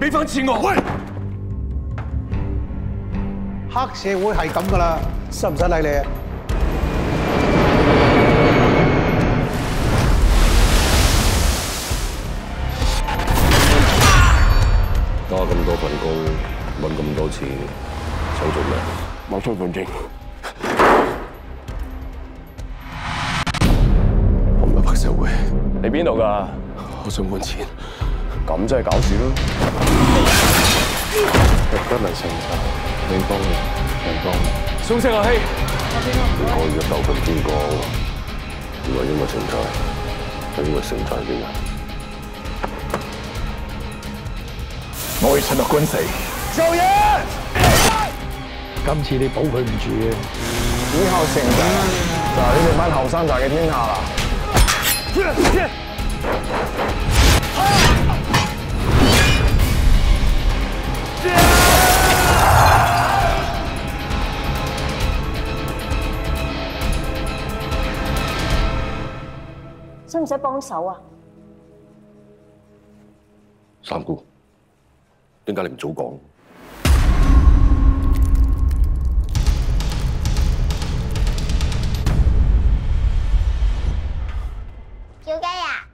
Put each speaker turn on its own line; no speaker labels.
俾翻錢我。喂，
黑社會係咁噶啦，使唔使理你啊？
加咁多份工，揾咁多錢，想做咩？
攞出本證。我唔係黑社會。
你邊度㗎？
我想換錢。
咁真係搞事咯！
入得嚟成就，你幫你，人幫你。
蘇聲阿希，我而家鬥緊邊個？唔係因為成才，係因為成才嘅人。
我要趁落官死。
做嘢！
今次你保佢唔住嘅。
以後成就就係你哋班後生仔嘅天下啦！
使唔使帮手啊？
三姑，点解你唔早讲？小鸡啊！